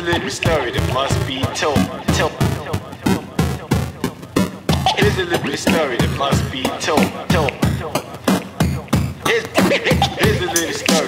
a little story that must be told. told. Here's a little story that must be told. told. Here's, here's a little story